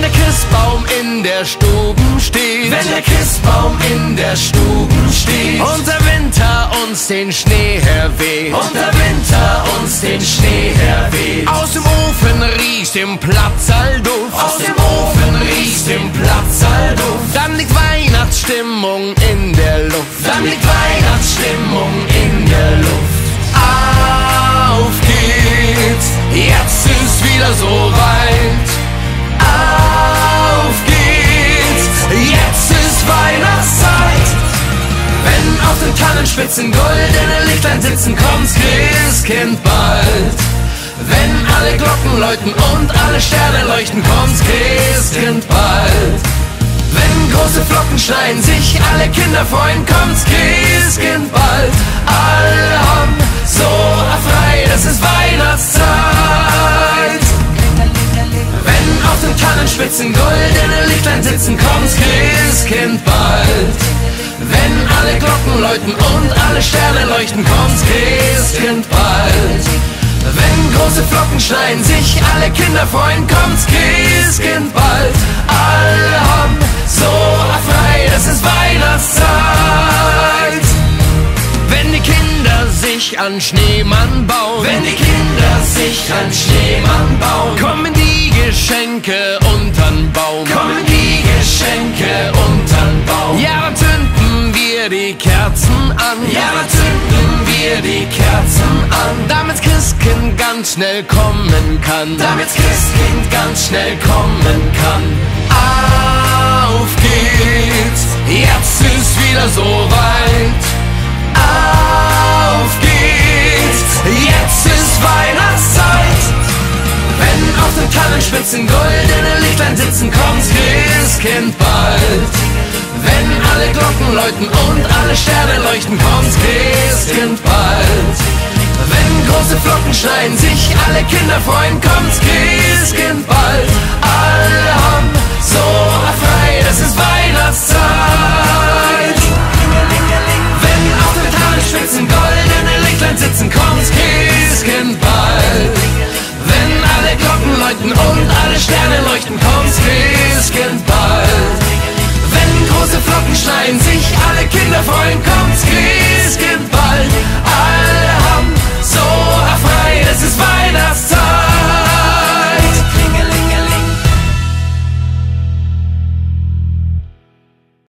Christbaum in der Stuben steht. Wenn der Christbaum in der Stuben steht. Und der Winter uns den Schnee herweht. Und der Winter uns den Schnee herweht. Aus dem Ofen riecht im Platzalduft. Aus dem Ofen riecht im Platzalduft. Dann liegt Weihnachtsstimmung in der Luft. Dann liegt Weihnachtsstimmung in der Luft. Auf geht's, jetzt ist wieder so weit. Tannenspitzen goldene Lichtlein sitzen, kommt's Christkind bald. Wenn alle Glocken läuten und alle Sterne leuchten, kommt's Christkind bald. Wenn große Flocken schneien, sich alle Kinder freuen, kommt's Christkind bald. Alle haben so erfreit, es ist Weihnachtszeit. Wenn auf den Tannenspitzen goldene Lichtlein sitzen, kommt's Christkind bald. Läuten und alle Sterne leuchten, kommt's Christkind bald. Wenn große Flocken schneien, sich alle Kinder freuen, kommt's Christkind bald. Alle haben so erfreit, es ist Weihnachtszeit. Wenn die Kinder sich an Schneemann bauen, Wenn die Kinder sich an Schneemann bauen, kommen die Geschenke untern Baum. Wir die Kerzen an, Damit's Christkind ganz schnell kommen kann. damit's Christkind ganz schnell kommen kann. Auf geht's, jetzt ist wieder so weit. Auf geht's, jetzt ist Weihnachtszeit. Wenn auf den Tannenspitzen goldene Lichtlein sitzen, kommt's Christkind bald. Wenn alle Glocken läuten und alle Sterne leuchten, kommt's Christkind bald. Wenn große Flocken schneien, sich alle Kinder freuen, kommt's Christkind bald. Alle haben Freuen, kommt's Christkind